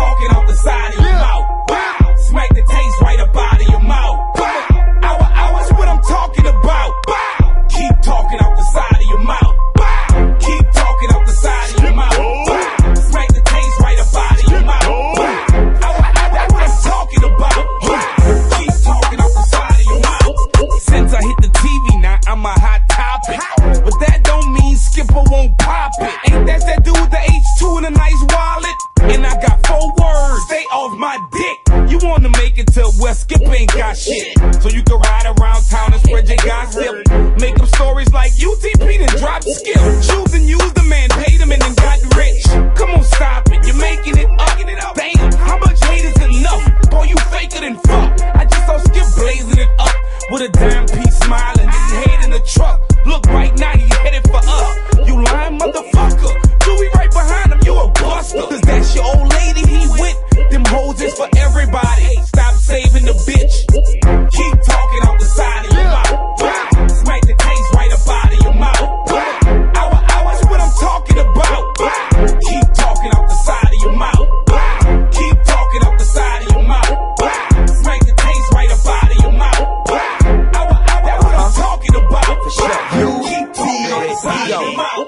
talking off the side of your mouth. Wow. Smack the taste right up out of your mouth. Wow. Hour, hours, what I'm talking about. Wow. Keep talking off the side of your mouth. Wow. Keep talking off the side of your mouth. Wow. Smack the taste right up out of your mouth. Wow. Hour, hour, what I'm talking about. Wow. Keep talking off the side of your mouth. Since I hit the TV now, I'm a hot topic. But that don't mean Skipper won't Wanna make it till where Skipper ain't got shit. So you can ride around town and spread your gossip. Make up stories like UTP then drop skill. Choose and use the man, paid him and then got rich. Come on, stop it, you're making it up. Damn, how much hate is enough? Boy, you faker than fuck. I just saw Skip blazing it up with a damn piece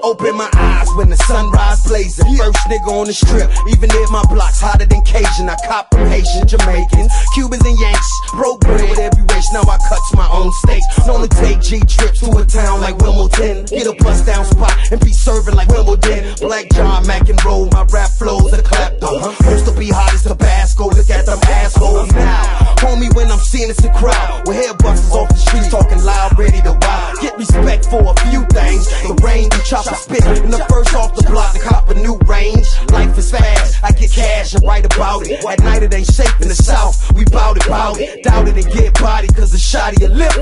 Open my eyes when the sunrise blazing. First nigga on the strip, even if my block's hotter than Cajun. I cop from Haitian, Jamaicans, Cubans and Yanks. Broke bread with every race, now I cuts my own steaks. To take G trips to a town like Wimbledon. Get a bust down spot and be serving like Wimbledon. Black John McEnroe, my rap flows a Clapton. Used to be hot as Tabasco, look at them assholes now. Homie, when I'm seeing it's a crowd with hair busters off the streets talking loud, ready to wild. Get respect for a few things. The rain, you chop and spit. And the first off the block to cop a new range. Life is fast, I get cash and write about it. At night it ain't safe in the south. We bout it, bout it. Doubt it and get body, cause the of your lip.